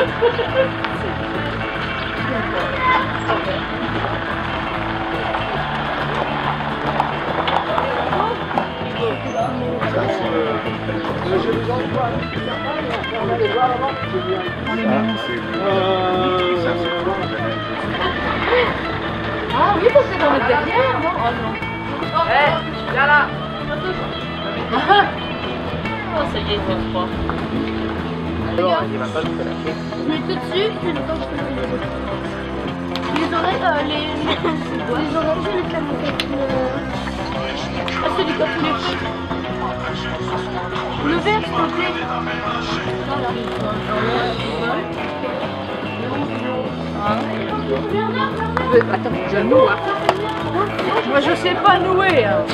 Ah oui, parce dans le derrière, non? Oh eh, là. Ah, ça y est, je. Alors, il va pas nous lâcher. Je mets tout dessus, puis le temps que je les oreilles, euh, les, les oreilles, je. Ah, c'est du Le vert, s'il te plaît. Attends, je noue, hein. Moi, je sais pas nouer. hein.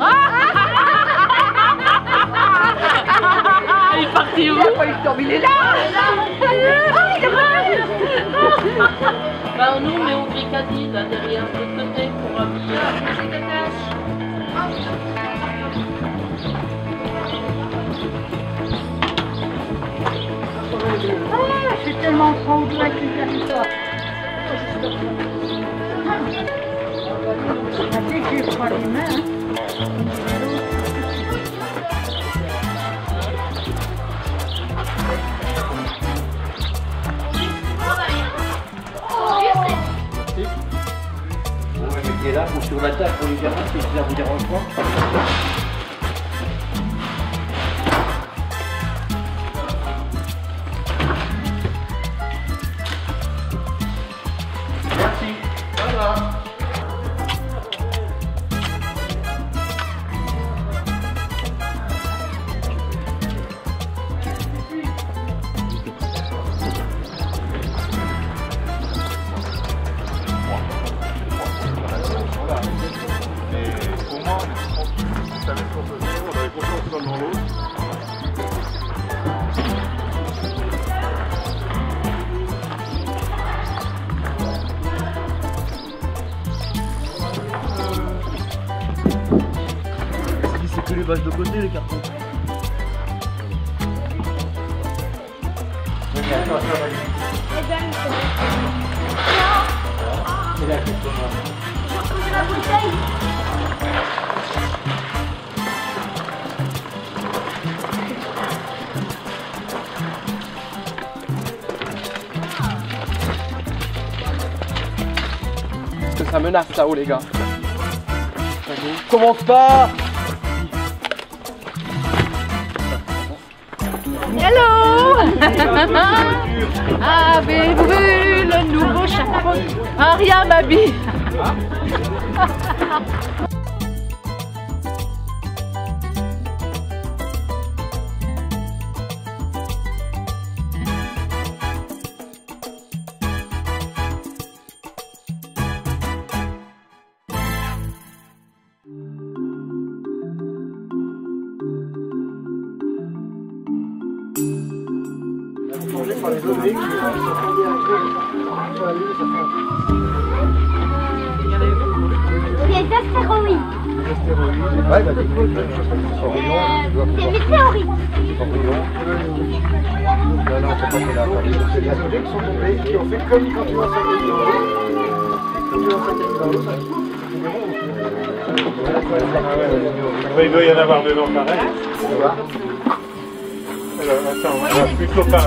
Il est parti où Il a pas eu le temps, mais il est là Bah, nous, mais on là derrière, de l'autre côté, pour habiller. Ah, je suis tellement franc là que j'arrive pas. Ah, dès que je prends les mains, la table pour les gamins, si ça vous dérange pas. Les vaches de côté, les cartons. C'est la ça menace là-haut, les gars. Commence pas Hello. Avez-vous vu le nouveau chapeau Aria Mabi Il y a des astéroïdes. Ouais, bah, des champignon, Euh, des champignon. Non, non, c'est pas celle-là. C'est des astéroïdes qui sont tombés, qui ont fait comme quand tu vas sauter dans l'eau. Quand tu vas sauter dans l'eau, ça Oui, il doit y en avoir dedans pareil. Alors, attends, on va plutôt par,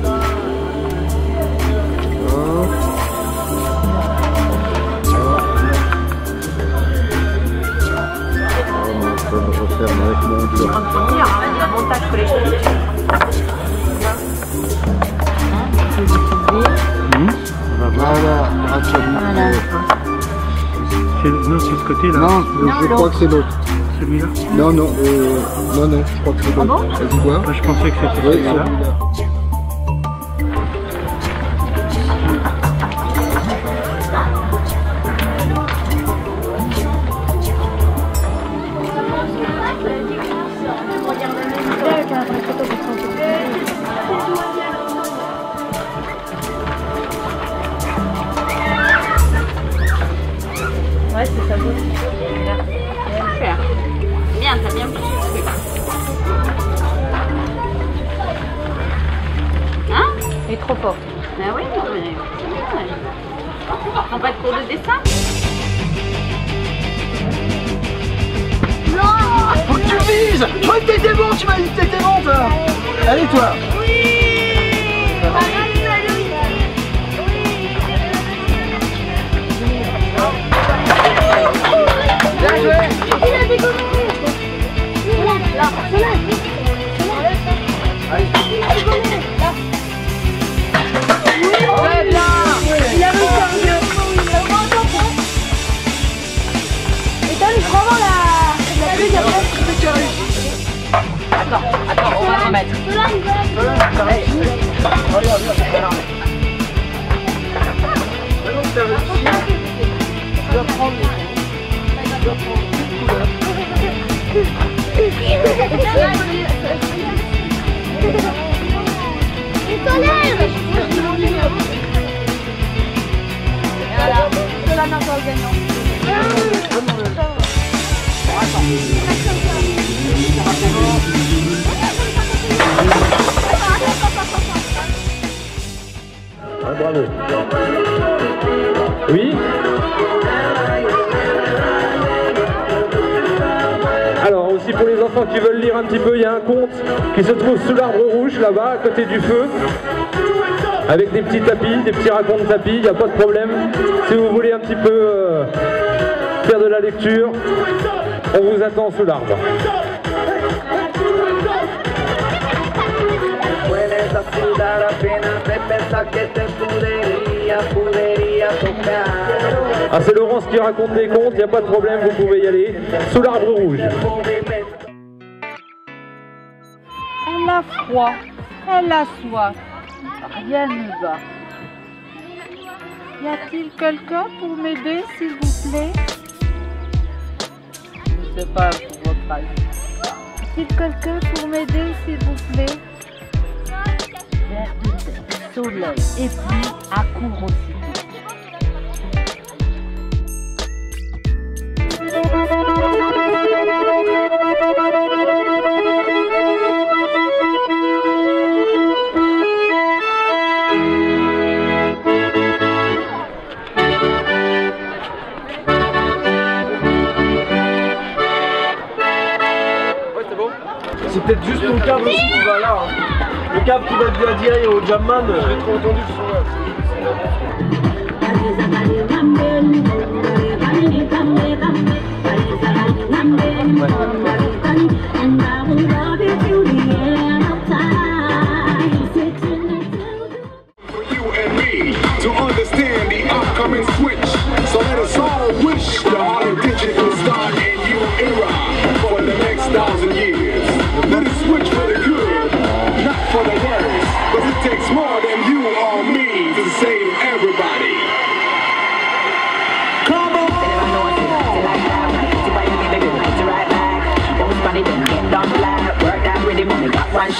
Non, je crois que c'est l'autre. Celui-là Non, non, euh, non, non, je crois que c'est l'autre. Vas-y voir. Moi, Je pensais que c'était Oui, celui-là. celui-là. Ouais, Attends, attends, on va remettre. Tu prendre tu prendre une couleur. Voilà, gagnant. Oui Alors aussi pour les enfants qui veulent lire un petit peu, il y a un conte qui se trouve sous l'arbre rouge là-bas à côté du feu. Avec des petits tapis, des petits racontes tapis, il n'y a pas de problème. Si vous voulez un petit peu euh, faire de la lecture, on vous attend sous l'arbre. Asegurar apenas de pensar que te podría, podría tocar. Ah c'est Laurence qui raconte des contes, il n'y a pas de problème, vous pouvez y aller. Sous l'arbre rouge. Elle a froid, elle a soif, rien ne va. Y a-t-il quelqu'un pour m'aider, s'il vous plaît? Je ne sais pas pour votre âge. Y a-t-il quelqu'un pour m'aider, s'il vous plaît? Vers de terre, soleil et pluie accourent aussitôt. C'est peut-être juste ton câble aussi qui va là. hein. Le câble qui va te dire au Jamman. J'ai trop entendu le son. for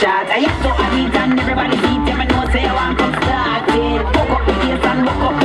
I have so admit and everybody see them and know say I want to start. It. Fuck up the and fuck up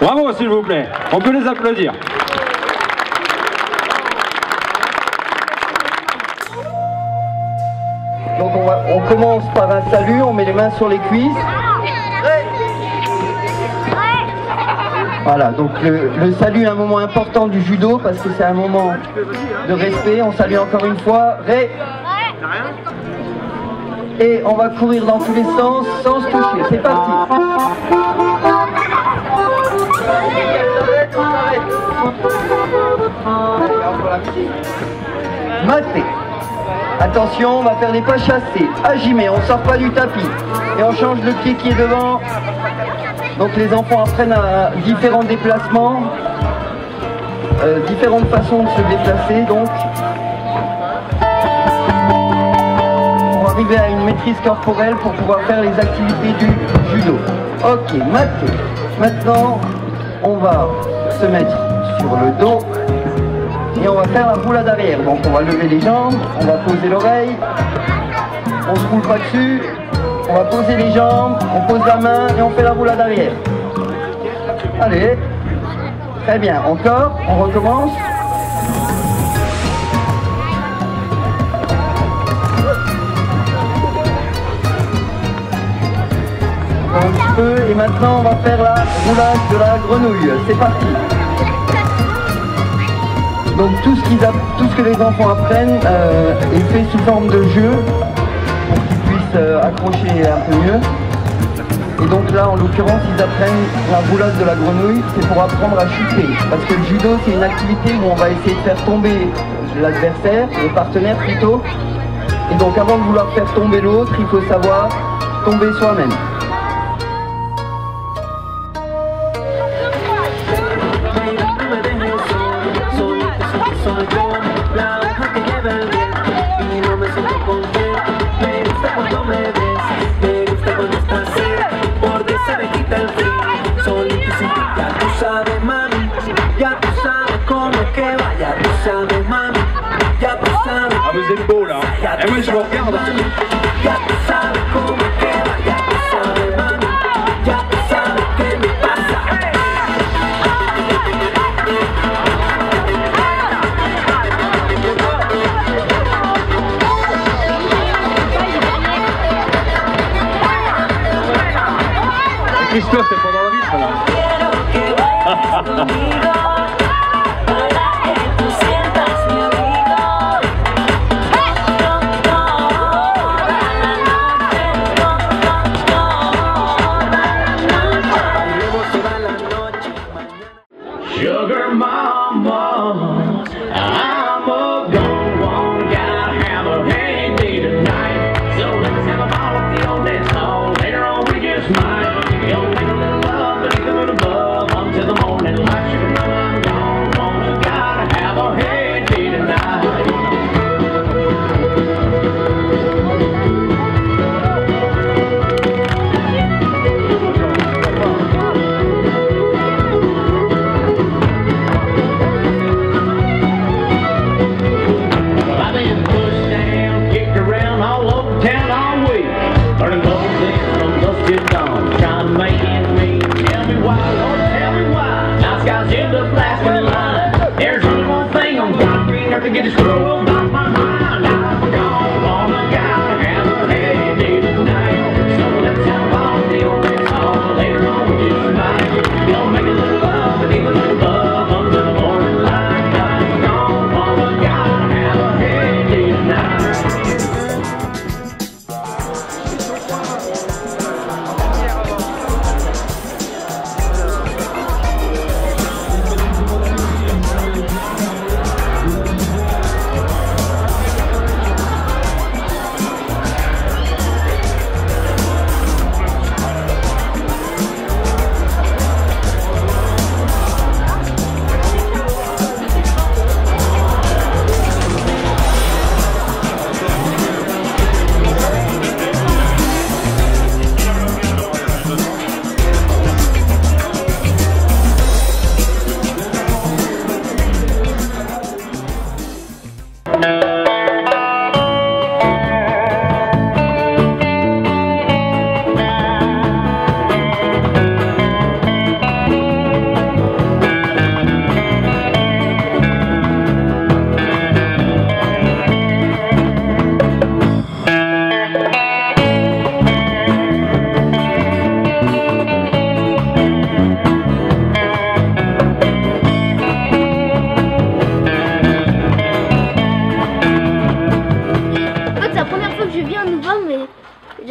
Bravo, s'il vous plaît. On peut les applaudir. Donc on, va- on commence par un salut, on met les mains sur les cuisses. Voilà, donc le, le salut est un moment important du judo parce que c'est un moment de respect. On salue encore une fois. Ré. Et on va courir dans tous les sens sans se toucher. C'est parti. Maté. Attention, on va faire des pas chassés. Agimé, on sort pas du tapis. Et on change le pied qui est devant. Donc les enfants apprennent à différents déplacements, euh, différentes façons de se déplacer donc. Pour arriver à une maîtrise corporelle pour pouvoir faire les activités du judo. Ok, maté. Maintenant, on va se mettre sur le dos et on va faire la roulade arrière. Donc on va lever les jambes, on va poser l'oreille, on se roule pas dessus, on va poser les jambes, on pose la main et on fait la roulade arrière. Allez, très bien, encore, on recommence. Un petit peu et maintenant on va faire la roulade de la grenouille. C'est parti. Donc tout ce, que les enfants apprennent euh, est fait sous forme de jeu pour qu'ils puissent euh, accrocher un peu mieux. Et donc là, en l'occurrence, ils apprennent la roulade de la grenouille, c'est pour apprendre à chuter. Parce que le judo, c'est une activité où on va essayer de faire tomber l'adversaire, le partenaire plutôt. Et donc avant de vouloir faire tomber l'autre, il faut savoir tomber soi-même. Everybody should regarde.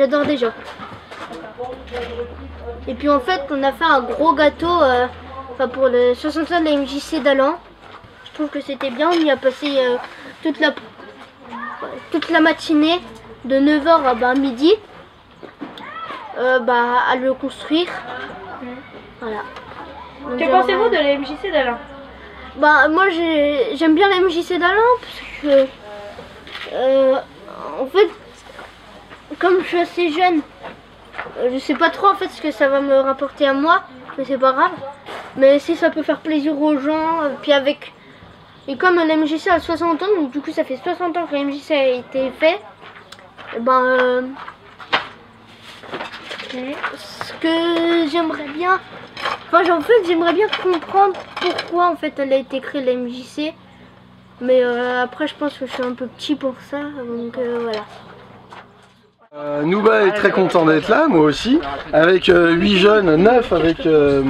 Déjà. Et puis en fait, on a fait un gros gâteau euh, enfin, pour le 60 ans de la MJC d'Alan. Je trouve que c'était bien. On y a passé euh, toute, la, toute la matinée de 9h à bah, midi euh, bah, à le construire. Voilà. Que pensez-vous de la MJC d'Alain bah moi j'ai- j'aime bien la MJC d'Alain parce que en fait comme je suis assez jeune euh, je sais pas trop en fait ce que ça va me rapporter à moi mais c'est pas grave mais si ça peut faire plaisir aux gens euh, puis avec et comme la MJC a 60 ans donc du coup ça fait 60 ans que la MJC a été fait et ben euh, ce que j'aimerais bien Enfin, en fait, j'aimerais bien comprendre pourquoi en fait elle a été créée la MJC. Mais euh, après, je pense que je suis un peu petit pour ça, donc voilà. Euh, Nouba est très content d'être là, moi aussi, avec 8 jeunes, 9 avec euh,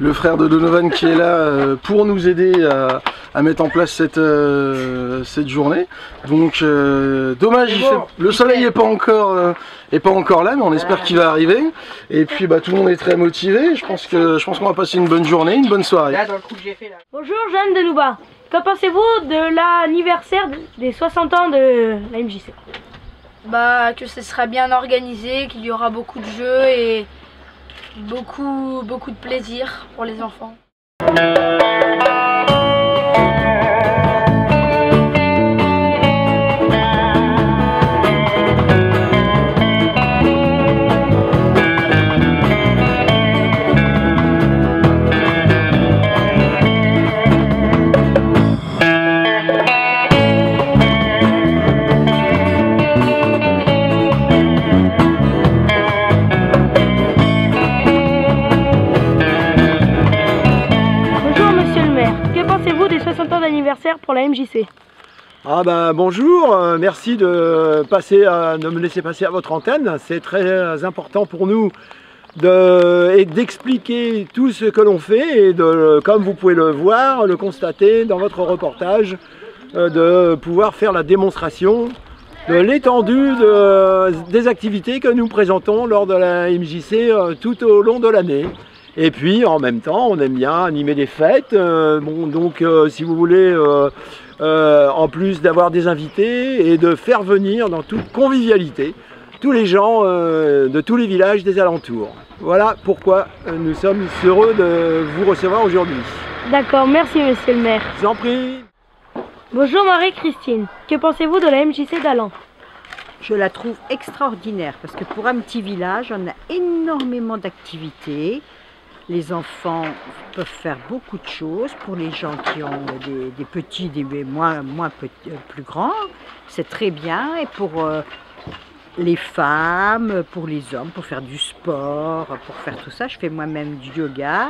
le frère de Donovan qui est là euh, pour nous aider à, à mettre en place cette, euh, cette journée. Donc euh, dommage, il fait- le soleil n'est pas, encore, euh, est pas encore là, mais on espère qu'il va arriver. Et puis bah, tout le monde est très motivé, je pense que je pense qu'on va passer une bonne journée, une bonne soirée. Bonjour Jeanne de Louba. Que pensez-vous de l'anniversaire des 60 ans de la MJC Bah que ce sera bien organisé, qu'il y aura beaucoup de jeux et beaucoup beaucoup de plaisir pour les enfants. D'anniversaire pour la MJC Ah ben bonjour, euh, merci de, passer à- de me laisser passer à votre antenne. C'est très important pour nous de, d'expliquer tout ce que l'on fait et de, comme vous pouvez le voir, le constater dans votre reportage, euh, de pouvoir faire la démonstration de l'étendue de- des activités que nous présentons lors de la MJC euh, tout au long de l'année. Et puis en même temps, on aime bien animer des fêtes. euh, bon, donc euh, si vous voulez, euh, euh, en plus d'avoir des invités et de faire venir dans toute convivialité tous les gens euh, de tous les villages des alentours. Voilà pourquoi nous sommes heureux de vous recevoir aujourd'hui. D'accord, merci monsieur le maire. Je vous en prie. Bonjour Marie-Christine. Que pensez-vous de la MJC d'Alan? Je la trouve extraordinaire parce que pour un petit village, on a énormément d'activités. Les enfants peuvent faire beaucoup de choses. Pour les gens qui ont des, petits, des moins, moins euh, plus grands, c'est très bien. Et pour euh, les femmes, pour les hommes, pour faire du sport, pour faire tout ça, je fais moi-même du yoga.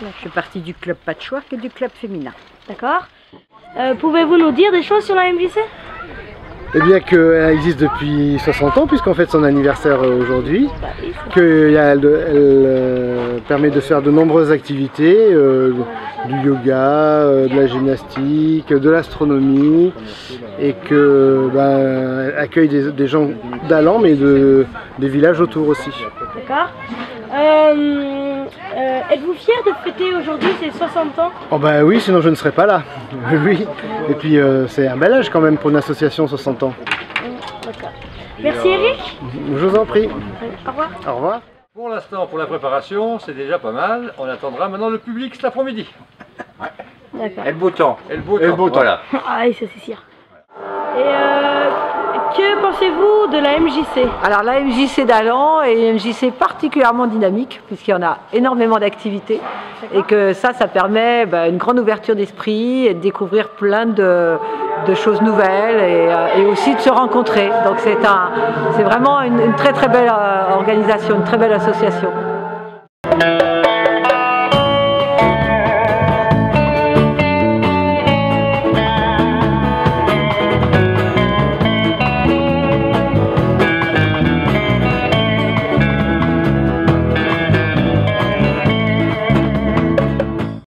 Je fais partie du club patchwork et du club féminin. D'accord. Euh, Pouvez-vous nous dire des choses sur la MJC Eh bien qu'elle existe depuis 60 ans, puisqu'en fait son anniversaire euh, aujourd'hui, qu'elle elle, euh, permet de faire de nombreuses activités, euh, du yoga, de la gymnastique, de l'astronomie, et que ben, accueille des, gens d'Alan, mais de, des villages autour aussi. D'accord. Euh, Êtes-vous fier de fêter aujourd'hui ses 60 ans Oh bah oui, sinon je ne serais pas là. oui. Et puis euh, c'est un bel âge quand même pour une association 60 ans. D'accord. Merci Eric. Je vous en prie. Au revoir. Au revoir. Pour l'instant, pour la préparation, c'est déjà pas mal. On attendra maintenant le public cet après-midi. D'accord. Et le beau temps. Et le beau Et le temps. beau temps. Voilà. Ah oui, ça c'est sûr. Et euh, que pensez-vous de la MJC Alors la MJC d'Alan est une MJC particulièrement dynamique puisqu'il y en a énormément d'activités et que ça, ça permet bah, une grande ouverture d'esprit et de découvrir plein de, choses nouvelles et, euh, et aussi de se rencontrer. Donc c'est vraiment une, une très très belle euh, organisation, une très belle association.